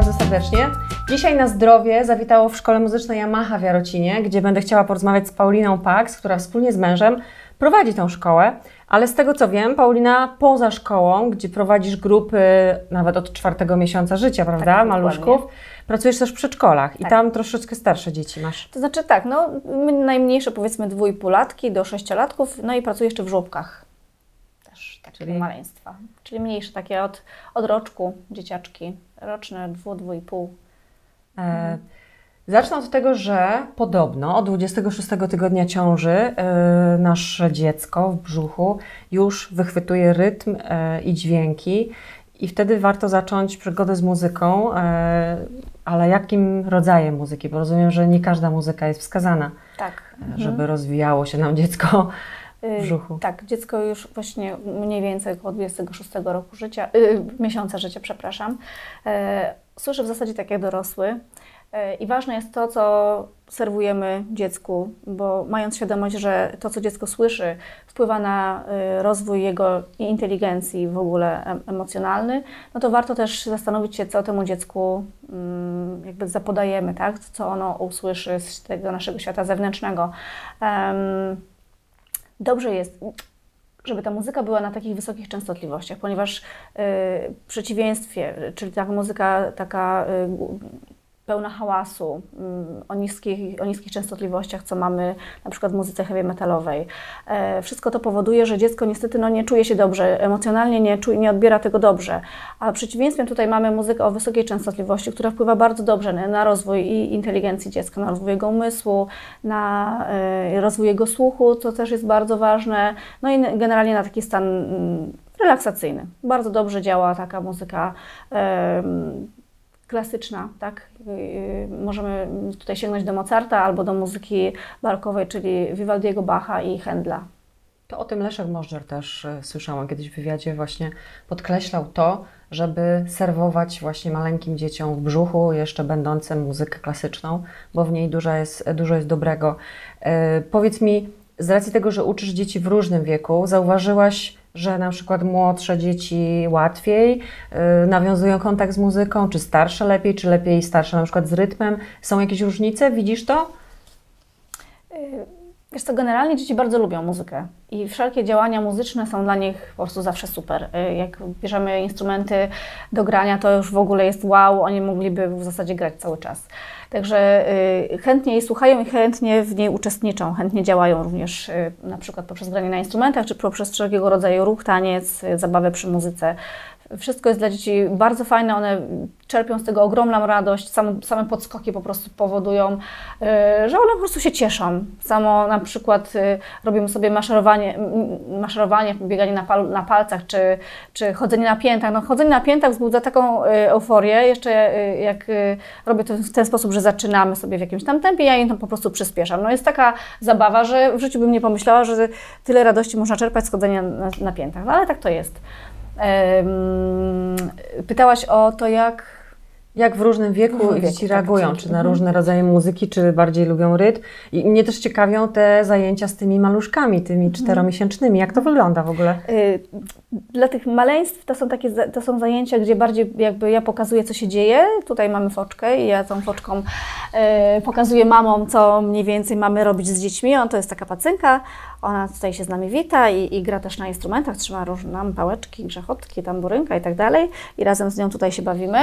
bardzo serdecznie. Dzisiaj na zdrowie zawitało w Szkole Muzycznej Yamaha w Jarocinie, gdzie będę chciała porozmawiać z Pauliną Pax, która wspólnie z mężem prowadzi tą szkołę. Ale z tego co wiem, Paulina poza szkołą, gdzie prowadzisz grupy nawet od czwartego miesiąca życia, prawda, Tak, maluszków, dokładnie. pracujesz też w przedszkolach i Tak. tam troszeczkę starsze dzieci masz. To znaczy tak, no najmniejsze powiedzmy dwójpółlatki do sześciolatków, no i pracuję jeszcze w żłobkach. Czyli- maleństwa. Czyli mniejsze takie od, od roczku dzieciaczki. Roczne, dwu, dwójpół. E, zacznę od tego, że podobno od 26 tygodnia ciąży e, nasze dziecko w brzuchu już wychwytuje rytm e, i dźwięki i wtedy warto zacząć przygodę z muzyką, e, ale jakim rodzajem muzyki? Bo rozumiem, że nie każda muzyka jest wskazana, Tak. żeby rozwijało się nam dziecko brzuchu. Tak, dziecko już właśnie mniej więcej około 26 roku życia, y, miesiąca życia, przepraszam, e, słyszy w zasadzie tak jak dorosły. E, I ważne jest to, co serwujemy dziecku, bo mając świadomość, że to, co dziecko słyszy, wpływa na y, rozwój jego inteligencji w ogóle em- emocjonalny, no to warto też zastanowić się, co temu dziecku mm, jakby zapodajemy, tak? co ono usłyszy z tego naszego świata zewnętrznego. Dobrze jest, żeby ta muzyka była na takich wysokich częstotliwościach, ponieważ y, w przeciwieństwie, czyli taka muzyka taka y, pełna hałasu, mm, o niskich, o niskich częstotliwościach, co mamy na przykład w muzyce heavy metalowej. E, Wszystko to powoduje, że dziecko niestety no, nie czuje się dobrze, emocjonalnie nie, czuje, nie odbiera tego dobrze. A przeciwieństwem tutaj mamy muzykę o wysokiej częstotliwości, która wpływa bardzo dobrze na, rozwój i inteligencji dziecka, na rozwój jego umysłu, na e, rozwój jego słuchu, co też jest bardzo ważne, no i generalnie na taki stan mm, relaksacyjny. Bardzo dobrze działa taka muzyka klasyczna, tak? Yy, Możemy tutaj sięgnąć do Mozarta albo do muzyki barokowej, czyli Vivaldiego, Bacha i Händla. To o tym Leszek Możdżer też e, słyszałam kiedyś w wywiadzie, właśnie podkreślał to, żeby serwować właśnie maleńkim dzieciom w brzuchu jeszcze będącym muzykę klasyczną, bo w niej dużo jest, dużo jest dobrego. E, powiedz mi, z racji tego, że uczysz dzieci w różnym wieku, zauważyłaś, że na przykład młodsze dzieci łatwiej e, nawiązują kontakt z muzyką, czy starsze lepiej, czy lepiej starsze na przykład z rytmem? Są jakieś różnice? Widzisz to? Yy, Wiesz co, generalnie dzieci bardzo lubią muzykę i wszelkie działania muzyczne są dla nich po prostu zawsze super. Yy, Jak bierzemy instrumenty do grania, to już w ogóle jest wow, oni mogliby w zasadzie grać cały czas. Także yy, chętnie jej słuchają i chętnie w niej uczestniczą, chętnie działają również yy, na przykład poprzez granie na instrumentach, czy poprzez wszelkiego rodzaju ruch, taniec, zabawę przy muzyce. Wszystko jest dla dzieci bardzo fajne, one czerpią z tego ogromną radość, sam, same podskoki po prostu powodują, y, że one po prostu się cieszą. Samo na przykład y, robimy sobie maszerowanie, maszerowanie bieganie na, pal, na palcach, czy, czy chodzenie na piętach. No, chodzenie na piętach wzbudza taką y, euforię, jeszcze jak robię to w ten sposób, że zaczynamy sobie w jakimś tam tempie, ja im to po prostu przyspieszam. No jest taka zabawa, że w życiu bym nie pomyślała, że tyle radości można czerpać z chodzenia na, na piętach, no ale tak to jest. Pytałaś o to, jak. Jak w różnym wieku W różnym dzieci wieku, tak, reagują, czy na różne rodzaje muzyki, czy bardziej lubią rytm. I mnie też ciekawią te zajęcia z tymi maluszkami, tymi Mhm. czteromiesięcznymi. Jak to wygląda w ogóle? y, Dla tych maleństw to są takie to są zajęcia, gdzie bardziej jakby ja pokazuję, co się dzieje. Tutaj mamy foczkę i ja tą foczką pokazuję mamom, co mniej więcej mamy robić z dziećmi. On to jest taka pacynka, ona tutaj się z nami wita i, i gra też na instrumentach, trzyma różne pałeczki, grzechotki, tamburynka i tak dalej. I razem z nią tutaj się bawimy.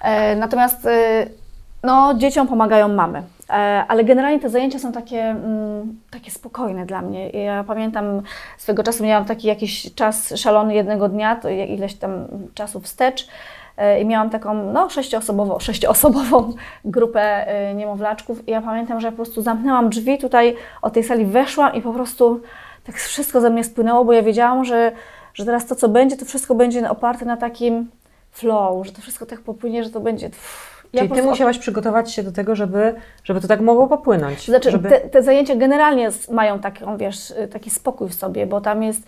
E, Natomiast y, no, dzieciom pomagają mamy. E, Ale generalnie te zajęcia są takie, mm, takie spokojne dla mnie. Ja pamiętam swego czasu miałam taki jakiś czas szalony jednego dnia, to ileś tam czasu wstecz e, i miałam taką no, sześcioosobową, sześcioosobową grupę e, niemowlaczków i ja pamiętam, że po prostu zamknęłam drzwi tutaj od tej sali, weszłam i po prostu tak wszystko ze mnie spłynęło, bo ja wiedziałam, że, że teraz to, co będzie, to wszystko będzie oparte na takim flow, że to wszystko tak popłynie, że to będzie... Pff, Czyli ty musiałaś przygotować się do tego, żeby, żeby to tak mogło popłynąć. Znaczy, żeby... te, te zajęcia generalnie mają taką, wiesz, taki spokój w sobie, bo tam jest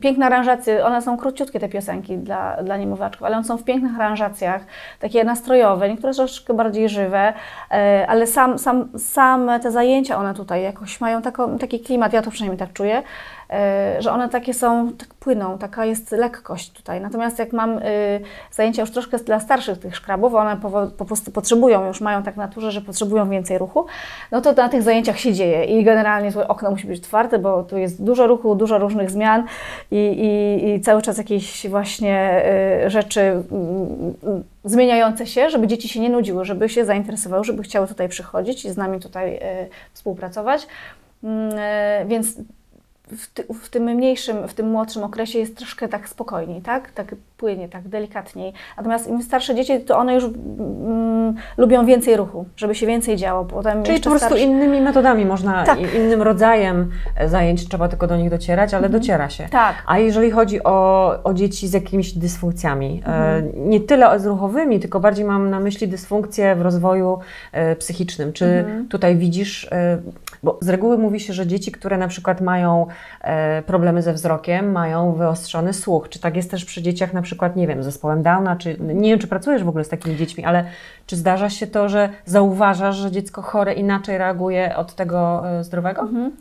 piękna aranżacja, one są króciutkie te piosenki dla, dla niemowlaczków, ale one są w pięknych aranżacjach, takie nastrojowe, niektóre troszeczkę bardziej żywe, e, ale sam, sam, same te zajęcia, one tutaj jakoś mają taką, taki klimat, ja to przynajmniej tak czuję, że one takie są, tak płyną, taka jest lekkość tutaj. Natomiast jak mam zajęcia już troszkę dla starszych tych szkrabów, one po, po prostu potrzebują, już mają tak naturze, że potrzebują więcej ruchu, no to na tych zajęciach się dzieje i generalnie tutaj okno musi być otwarte, bo tu jest dużo ruchu, dużo różnych zmian i, i, i cały czas jakieś właśnie rzeczy mm, zmieniające się, żeby dzieci się nie nudziły, żeby się zainteresowały, żeby chciały tutaj przychodzić i z nami tutaj e, współpracować. Mm, e, więc w, ty, w, tym mniejszym, w tym młodszym okresie jest troszkę tak spokojniej, tak? Tak płynie, tak delikatniej. Natomiast im starsze dzieci, to one już mm, lubią więcej ruchu, żeby się więcej działo. Potem Czyli po prostu innymi metodami można, tak. innym rodzajem e, zajęć, trzeba tylko do nich docierać, ale mhm. dociera się. Tak. A jeżeli chodzi o, o dzieci z jakimiś dysfunkcjami, e, mhm. nie tyle z ruchowymi, tylko bardziej mam na myśli dysfunkcje w rozwoju e, psychicznym. Czy mhm. tutaj widzisz, bo z reguły mówi się, że dzieci, które na przykład mają problemy ze wzrokiem, mają wyostrzony słuch. Czy tak jest też przy dzieciach na przykład, nie wiem, z zespołem Downa, czy nie wiem, czy pracujesz w ogóle z takimi dziećmi, ale czy zdarza się to, że zauważasz, że dziecko chore inaczej reaguje od tego e, zdrowego? Mhm.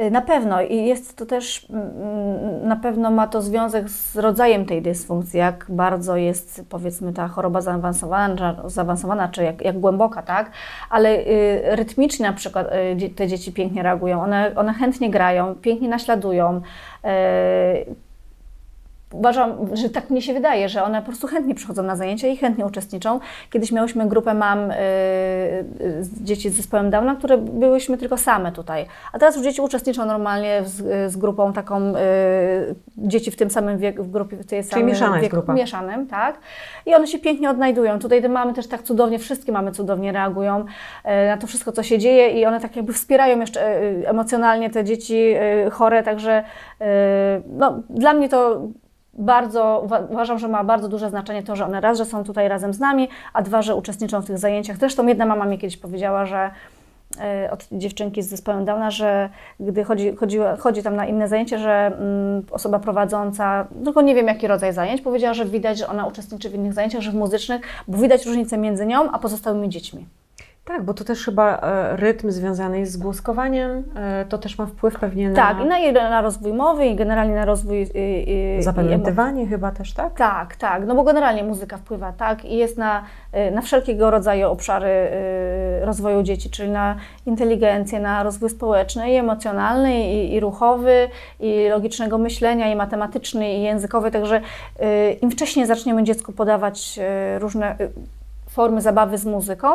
Y, na pewno i jest to też, mm, mm, na pewno ma to związek z rodzajem tej dysfunkcji, jak bardzo jest powiedzmy ta choroba zaawansowana, zaawansowana czy jak, jak głęboka, tak? Ale y, rytmicznie na przykład y, te dzieci pięknie reagują, one, one chętnie grają, pięknie naśladują. Y, uważam, że tak mnie się wydaje, że one po prostu chętnie przychodzą na zajęcia i chętnie uczestniczą. Kiedyś miałyśmy grupę mam y, y, dzieci z zespołem Downa, które byłyśmy tylko same tutaj. A teraz już dzieci uczestniczą normalnie z, z grupą taką, y, dzieci w tym samym wieku, w grupie w tej samej mieszana wieku, grupa. mieszanym, tak. I one się pięknie odnajdują. Tutaj te mamy też tak cudownie, wszystkie mamy cudownie reagują na to wszystko, co się dzieje i one tak jakby wspierają jeszcze emocjonalnie te dzieci chore, także no, dla mnie to bardzo, uważam, że ma bardzo duże znaczenie to, że one raz, że są tutaj razem z nami, a dwa, że uczestniczą w tych zajęciach. Zresztą jedna mama mi kiedyś powiedziała, że e, od dziewczynki z zespołem Downa, że gdy chodzi, chodzi, chodzi tam na inne zajęcie, że mm, osoba prowadząca, tylko nie wiem jaki rodzaj zajęć, powiedziała, że widać, że ona uczestniczy w innych zajęciach, że w muzycznych, bo widać różnicę między nią a pozostałymi dziećmi. Tak, bo to też chyba e, rytm związany jest z głoskowaniem, e, to też ma wpływ pewnie na... Tak, i na, na rozwój mowy i generalnie na rozwój... Zapamiętywanie chyba też, tak? Tak, tak, no bo generalnie muzyka wpływa, tak, i jest na, e, na wszelkiego rodzaju obszary rozwoju dzieci, czyli na inteligencję, na rozwój społeczny i emocjonalny, i, i ruchowy, i logicznego myślenia, i matematyczny, i językowy, także im wcześniej zaczniemy dziecku podawać różne formy zabawy z muzyką,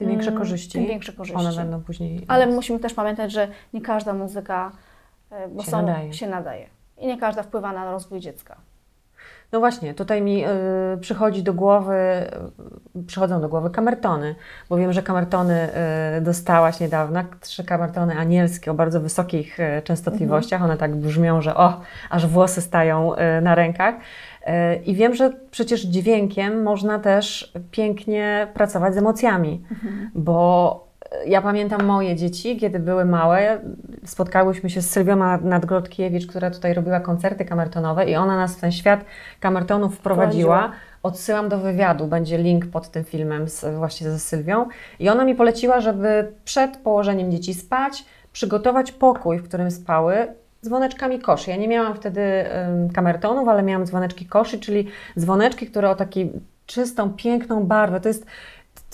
tym większe mm, korzyści. Tym większe korzyści. One będą później. Ale musimy też pamiętać, że nie każda muzyka e, bo się, są, nadaje. się nadaje. I nie każda wpływa na rozwój dziecka. No właśnie, tutaj mi y, przychodzi do głowy, y, przychodzą do głowy kamertony, bo wiem, że kamertony dostałaś niedawno, trzy kamertony anielskie o bardzo wysokich częstotliwościach, mhm. one tak brzmią, że o, aż włosy stają na rękach. E, I wiem, że przecież dźwiękiem można też pięknie pracować z emocjami, mhm. bo ja pamiętam moje dzieci, kiedy były małe, spotkałyśmy się z Sylwią Nadgrodkiewicz, która tutaj robiła koncerty kamertonowe i ona nas w ten świat kamertonów wprowadziła. Odsyłam do wywiadu, będzie link pod tym filmem z, właśnie ze Sylwią. I ona mi poleciła, żeby przed położeniem dzieci spać, przygotować pokój, w którym spały, dzwoneczkami koszy. Ja nie miałam wtedy kamertonów, ale miałam dzwoneczki koszy, czyli dzwoneczki, które o takiej czystą, piękną barwę. To jest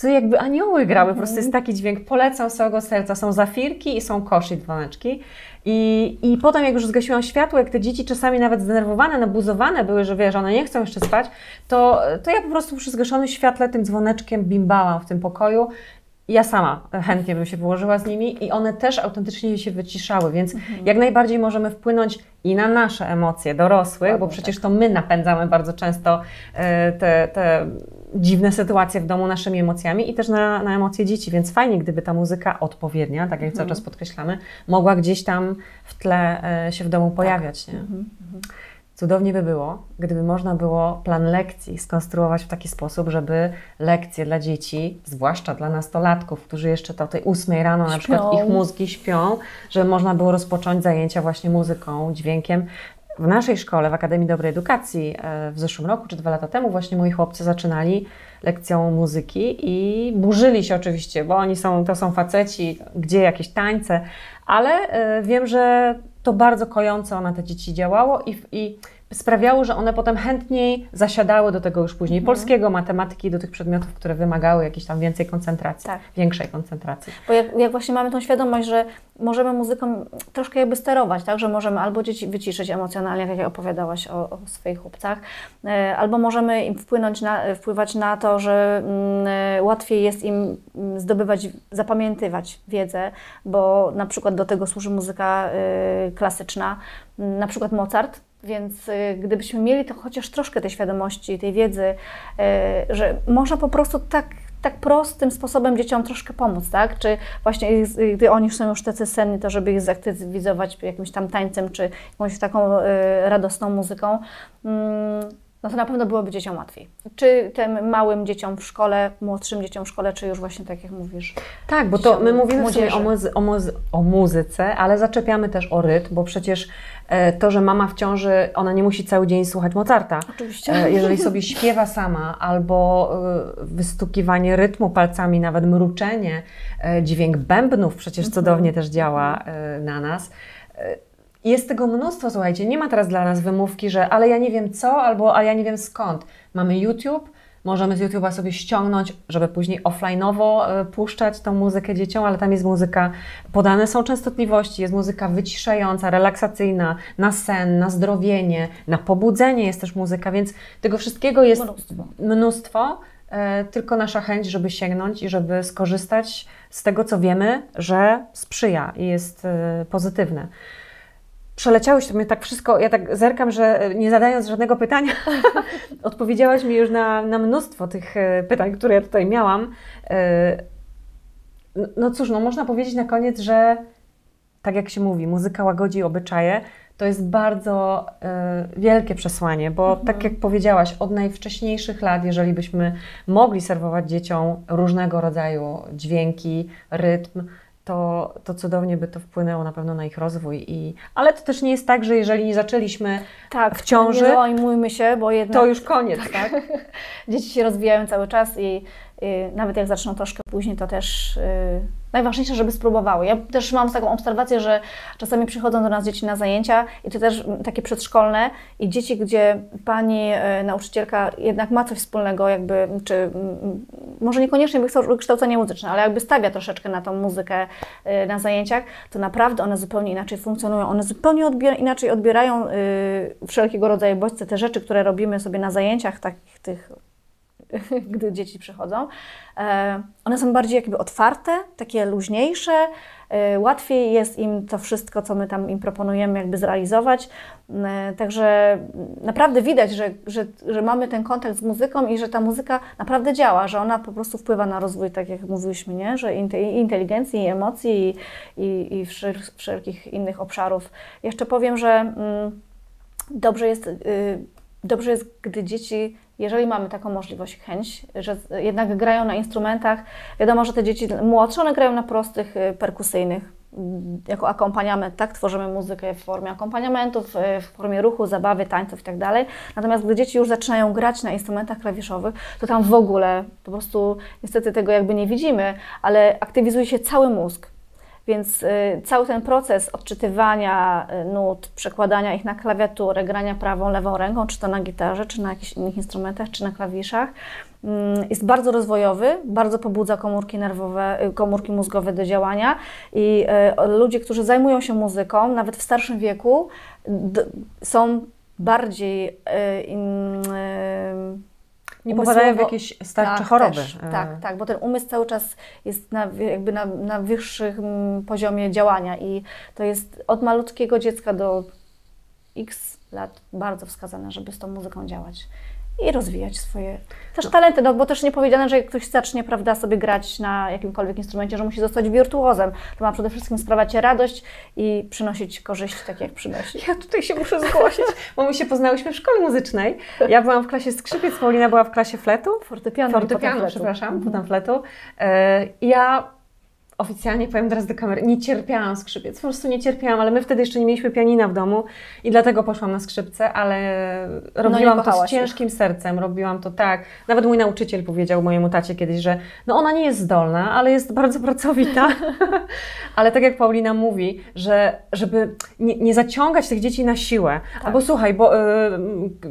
to jakby anioły grały, po prostu jest taki dźwięk. Polecam z całego serca. Są zafirki i są koszy i dzwoneczki. I, I potem, jak już zgasiłam światło, jak te dzieci czasami nawet zdenerwowane, nabuzowane były, że wiesz, one nie chcą jeszcze spać, to, to ja po prostu przy zgaszonym świetle tym dzwoneczkiem bimbałam w tym pokoju ja sama chętnie bym się wyłożyła z nimi i one też autentycznie się wyciszały, więc mhm. jak najbardziej możemy wpłynąć i na nasze emocje dorosłych, bo przecież tak. to my napędzamy bardzo często e, te, te dziwne sytuacje w domu naszymi emocjami i też na, na emocje dzieci, więc fajnie, gdyby ta muzyka odpowiednia, tak jak mhm. cały czas podkreślamy, mogła gdzieś tam w tle e, się w domu pojawiać. Tak. Nie? Mhm. Cudownie by było, gdyby można było plan lekcji skonstruować w taki sposób, żeby lekcje dla dzieci, zwłaszcza dla nastolatków, którzy jeszcze do tej ósmej rano śpią. na przykład ich mózgi śpią, żeby można było rozpocząć zajęcia właśnie muzyką, dźwiękiem. W naszej szkole, w Akademii Dobrej Edukacji e, w zeszłym roku czy dwa lata temu właśnie moi chłopcy zaczynali lekcją muzyki i burzyli się oczywiście, bo oni są, to są faceci, gdzie jakieś tańce, ale e, wiem, że to bardzo kojąco na te dzieci działało i, i sprawiało, że one potem chętniej zasiadały do tego już później Mhm. polskiego, matematyki, do tych przedmiotów, które wymagały jakiejś tam więcej koncentracji, Tak. większej koncentracji. Bo jak, jak właśnie mamy tą świadomość, że możemy muzyką troszkę jakby sterować, tak? że możemy albo dzieci wyciszyć emocjonalnie, tak jak opowiadałaś o, o swoich chłopcach, e, albo możemy im wpłynąć na, wpływać na to, że mm, e, łatwiej jest im mm, zdobywać, zapamiętywać wiedzę, bo na przykład do tego służy muzyka e, klasyczna, na przykład Mozart, więc y, gdybyśmy mieli to chociaż troszkę tej świadomości, tej wiedzy, y, że można po prostu tak, tak prostym sposobem dzieciom troszkę pomóc, tak? Czy właśnie gdy oni są już tacy senni, to żeby ich zaktywizować jakimś tam tańcem, czy jakąś taką y, radosną muzyką, mm, no to na pewno byłoby dzieciom łatwiej. Czy tym małym dzieciom w szkole, młodszym dzieciom w szkole, czy już właśnie tak jak mówisz. Tak, bo to my mówimy sumie o, Młodzieży. muzy- o, muzy- o muzyce, ale zaczepiamy też o rytm, bo przecież e, to, że mama w ciąży, ona nie musi cały dzień słuchać Mozarta. Oczywiście. E, Jeżeli sobie śpiewa sama, albo e, wystukiwanie rytmu palcami, nawet mruczenie, dźwięk bębnów przecież Mhm. cudownie też działa e, na nas. Jest tego mnóstwo, słuchajcie, nie ma teraz dla nas wymówki, że ale ja nie wiem co, albo a ja nie wiem skąd. Mamy YouTube, możemy z YouTube'a sobie ściągnąć, żeby później offline'owo e, puszczać tą muzykę dzieciom, ale tam jest muzyka, podane są częstotliwości, jest muzyka wyciszająca, relaksacyjna, na sen, na zdrowienie, na pobudzenie jest też muzyka, więc tego wszystkiego jest Mnóstwo. mnóstwo, e, tylko nasza chęć, żeby sięgnąć i żeby skorzystać z tego, co wiemy, że sprzyja i jest e, pozytywne. Przeleciałeś to mnie tak wszystko, ja tak zerkam, że nie zadając żadnego pytania, odpowiedziałaś mi już na, na mnóstwo tych e, pytań, które ja tutaj miałam. E, no- cóż, no można powiedzieć na koniec, że tak jak się mówi, muzyka łagodzi obyczaje, to jest bardzo e, wielkie przesłanie, bo Mhm. tak jak powiedziałaś, od najwcześniejszych lat, jeżeli byśmy mogli serwować dzieciom różnego rodzaju dźwięki, rytm, to, to cudownie by to wpłynęło na pewno na ich rozwój. I, ale to też nie jest tak, że jeżeli nie zaczęliśmy, Tak, w ciąży, Nie się, bo jednak to już koniec, tak? dzieci się rozwijają cały czas i nawet jak zaczną troszkę później, to też y, najważniejsze, żeby spróbowały. Ja też mam taką obserwację, że czasami przychodzą do nas dzieci na zajęcia i to też takie przedszkolne i dzieci, gdzie pani y, nauczycielka jednak ma coś wspólnego, jakby, czy może niekoniecznie wykształ- wykształcenie muzyczne, ale jakby stawia troszeczkę na tą muzykę y, na zajęciach, to naprawdę one zupełnie inaczej funkcjonują. One zupełnie inaczej odbierają y, wszelkiego rodzaju bodźce, te rzeczy, które robimy sobie na zajęciach, takich tych gdy dzieci przychodzą. E, One są bardziej jakby otwarte, takie luźniejsze. e, Łatwiej jest im to wszystko, co my tam im proponujemy, jakby zrealizować. E, Także naprawdę widać, że, że, że mamy ten kontakt z muzyką i że ta muzyka naprawdę działa, że ona po prostu wpływa na rozwój, tak jak mówiłyśmy, nie? że inteligencji, i emocji, i, i, i wszel- wszelkich innych obszarów. Jeszcze powiem, że mm, dobrze jest, y, dobrze jest, gdy dzieci, jeżeli mamy taką możliwość, chęć, że jednak grają na instrumentach. Wiadomo, że te dzieci młodsze, one grają na prostych, y, perkusyjnych, mm, jako akompaniament, tak? Tworzymy muzykę w formie akompaniamentów, y, w formie ruchu, zabawy, tańców i tak. Natomiast gdy dzieci już zaczynają grać na instrumentach klawiszowych, to tam w ogóle po prostu niestety tego jakby nie widzimy, ale aktywizuje się cały mózg. Więc y, cały ten proces odczytywania y, nut, przekładania ich na klawiaturę, grania prawą, lewą ręką, czy to na gitarze, czy na jakichś innych instrumentach, czy na klawiszach, mm, jest bardzo rozwojowy, bardzo pobudza komórki nerwowe, y, komórki mózgowe do działania i ludzie, którzy zajmują się muzyką, nawet w starszym wieku, są bardziej Nie popadają w jakieś starcze tak, choroby. Też, E, tak, tak, bo ten umysł cały czas jest na, jakby na, na wyższym poziomie działania i to jest od malutkiego dziecka do x lat bardzo wskazane, żeby z tą muzyką działać i rozwijać swoje też talenty, no bo też nie powiedziane, że jak ktoś zacznie, prawda, sobie grać na jakimkolwiek instrumencie, że musi zostać wirtuozem. To ma przede wszystkim sprawiać radość i przynosić korzyści, tak jak przynosi. Ja tutaj się muszę zgłosić, bo my się poznałyśmy w szkole muzycznej. Ja byłam w klasie skrzypiec, Paulina była w klasie fletu. Fortepiano, fletu. przepraszam, Mhm. potem fletu. E, Ja oficjalnie powiem teraz do kamery, nie cierpiałam skrzypiec, po prostu nie cierpiałam, ale my wtedy jeszcze nie mieliśmy pianina w domu i dlatego poszłam na skrzypce, ale robiłam to z kochałaś ich. ciężkim sercem, robiłam to tak. Nawet mój nauczyciel powiedział mojemu tacie kiedyś, że no ona nie jest zdolna, ale jest bardzo pracowita. ale tak jak Paulina mówi, że żeby nie, nie zaciągać tych dzieci na siłę, Tak. albo słuchaj, bo y,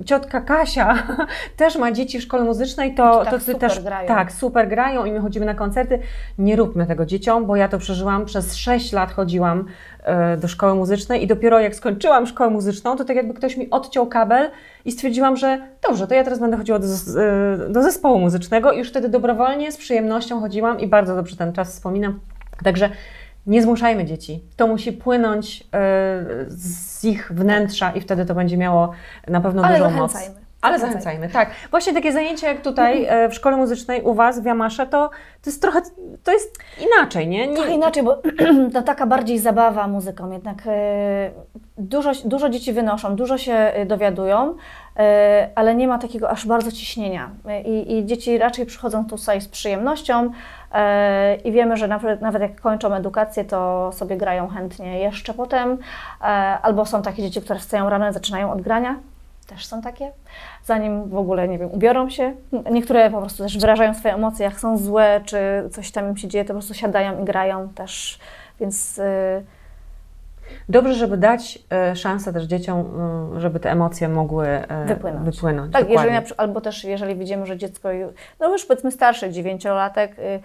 ciotka Kasia też ma dzieci w szkole muzycznej, to, Tak to ty super też grają. tak, super grają i my chodzimy na koncerty. Nie róbmy tego dzieciom, bo ja to przeżyłam. Przez 6 lat chodziłam e, do szkoły muzycznej i dopiero jak skończyłam szkołę muzyczną, to tak jakby ktoś mi odciął kabel i stwierdziłam, że dobrze, to ja teraz będę chodziła do, e, do zespołu muzycznego i już wtedy dobrowolnie, z przyjemnością chodziłam i bardzo dobrze ten czas wspominam. Także nie zmuszajmy dzieci. To musi płynąć e, z ich wnętrza i wtedy to będzie miało na pewno Ale dużą moc. Ale zachęcajmy, tak. Właśnie takie zajęcia jak tutaj e, w szkole muzycznej u Was w Jamasze, to, to jest trochę, to jest inaczej, nie? nie Trochę inaczej, bo to taka bardziej zabawa muzyką. Jednak e, dużo, dużo dzieci wynoszą, dużo się e, dowiadują, ale nie ma takiego aż bardzo ciśnienia. I, i dzieci raczej przychodzą tutaj z przyjemnością i wiemy, że nawet, nawet jak kończą edukację, to sobie grają chętnie jeszcze potem. Albo są takie dzieci, które wstają rano i zaczynają od grania. Też są takie. Zanim w ogóle, nie wiem, ubiorą się. Niektóre po prostu też wyrażają swoje emocje, jak są złe, czy coś tam im się dzieje, to po prostu siadają i grają też. Więc y, Dobrze, żeby dać e, szansę też dzieciom, mm, żeby te emocje mogły e, Wypłynąć. wypłynąć. tak, jeżeli dokładnie. albo też jeżeli widzimy, że dziecko, no już powiedzmy starszy, dziewięciolatek, y,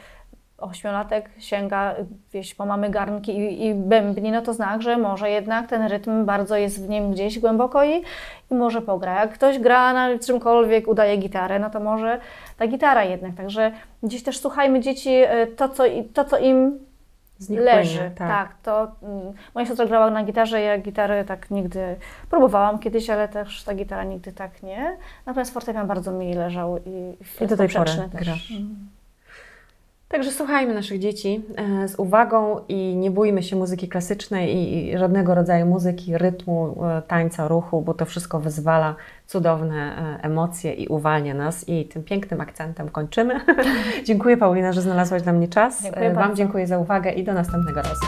ośmiolatek sięga y, gdzieś po mamy garnki i, i bębni, no to znak, że może jednak ten rytm bardzo jest w nim gdzieś głęboko i, i może pogra. Jak ktoś gra na czymkolwiek, udaje gitarę, no to może ta gitara jednak. Także gdzieś też słuchajmy dzieci, y, to co, to, co im Z nich leży. płynie, tak. to mm, moja siostra grała na gitarze, ja gitary tak nigdy próbowałam kiedyś, ale też ta gitara nigdy tak nie. Natomiast fortepian bardzo mi leżał i, I do tej pory też. grasz. Mm. Także słuchajmy naszych dzieci e, z uwagą i nie bójmy się muzyki klasycznej i, żadnego rodzaju muzyki, rytmu, e, tańca, ruchu, bo to wszystko wyzwala cudowne e, emocje i uwalnia nas. I tym pięknym akcentem kończymy. dziękuję Paulina, że znalazłaś dla mnie czas. Dziękuję Wam bardzo. dziękuję za uwagę i do następnego razu.